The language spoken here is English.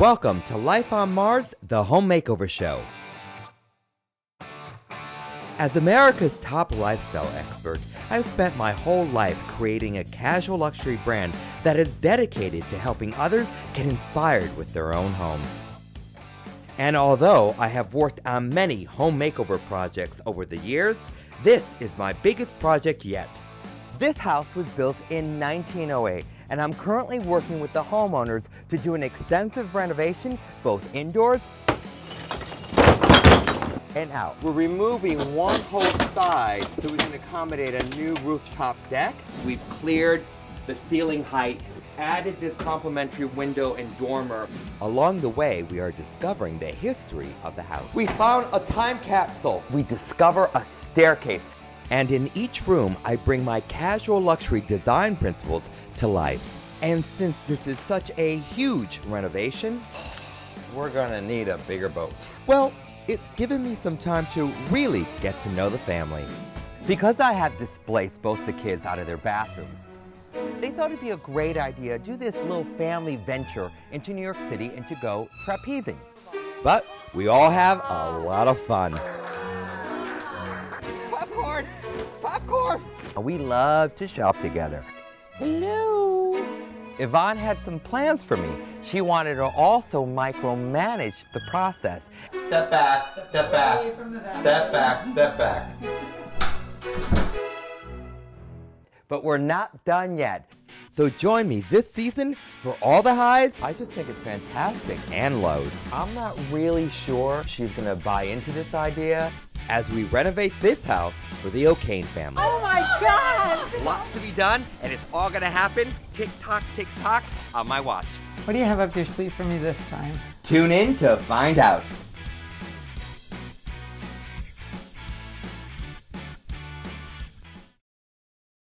Welcome to Life on Mar's, the Home Makeover Show. As America's top lifestyle expert, I've spent my whole life creating a casual luxury brand that is dedicated to helping others get inspired with their own home. And although I have worked on many home makeover projects over the years, this is my biggest project yet. This house was built in 1908 and I'm currently working with the homeowners to do an extensive renovation both indoors and out. We're removing one whole side so we can accommodate a new rooftop deck. We've cleared the ceiling height, added this complementary window and dormer. Along the way, we are discovering the history of the house. We found a time capsule. We discover a staircase. And in each room, I bring my casual luxury design principles to life. And since this is such a huge renovation, we're gonna need a bigger boat. Well, it's given me some time to really get to know the family. Because I have displaced both the kids out of their bathroom, they thought it'd be a great idea to do this little family venture into New York City and to go trapezing. But we all have a lot of fun. Popcorn! Popcorn! We love to shop together. Hello! Yvonne had some plans for me. She wanted to also micromanage the process. Step back, step back, step back, step back. But we're not done yet. So join me this season for all the highs. I just think it's fantastic and lows. I'm not really sure she's gonna buy into this idea as we renovate this house for the O'Kane family. Oh my God! Lots to be done, and it's all gonna happen tick tock, tick tock on my watch. What do you have up your sleeve for me this time? Tune in to find out.